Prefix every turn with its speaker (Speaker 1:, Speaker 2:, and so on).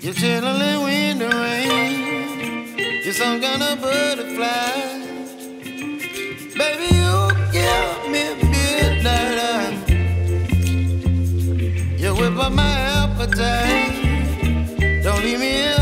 Speaker 1: You're chilling when the rain. You're some kind of butterfly. Baby, you give me midnight. Eye. You whip up my appetite. Don't leave me